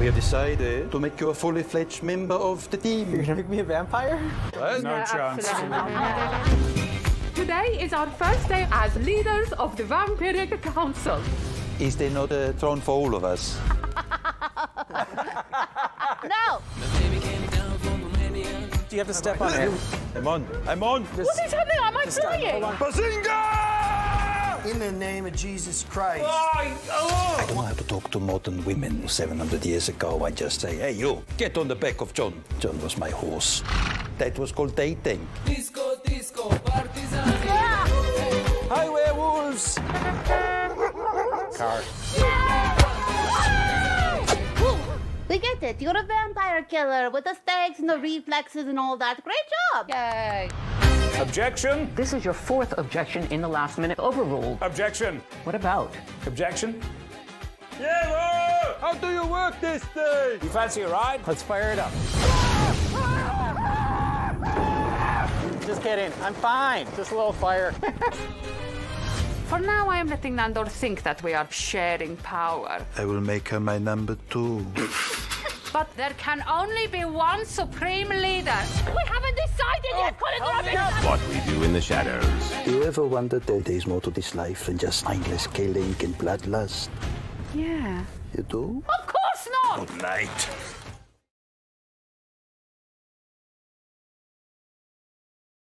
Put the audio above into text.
We have decided to make you a fully fledged member of the team. You're gonna make me a vampire? No chance. Today is our first day as leaders of the Vampiric Council. Is there not a throne for all of us? No! Do you have to step on it? I'm on. I'm on. What is happening? Am I flying? Bazinga! In the name of Jesus Christ. Oh! I don't know how to talk to modern women. 700 years ago, I just say, hey, you, get on the back of John. John was my horse. That was called dating. Disco disco partisans! Hi, werewolves! Car. We get it. You're a vampire killer with the stakes and the reflexes and all that. Great job. Yay. Objection. This is your fourth objection in the last minute. Overruled. Objection. What about? Objection. Yeah, How do you work this thing? You fancy a ride? Let's fire it up. Just kidding. I'm fine. Just a little fire. For now, I am letting Nandor think that we are sharing power. I will make her my number two. But there can only be one supreme leader. We haven't decided yet, oh, Colin oh, Robbins! What we do in the shadows. Do you ever wonder that there's more to this life than just mindless killing and bloodlust? Yeah. You do? Of course not! Good night.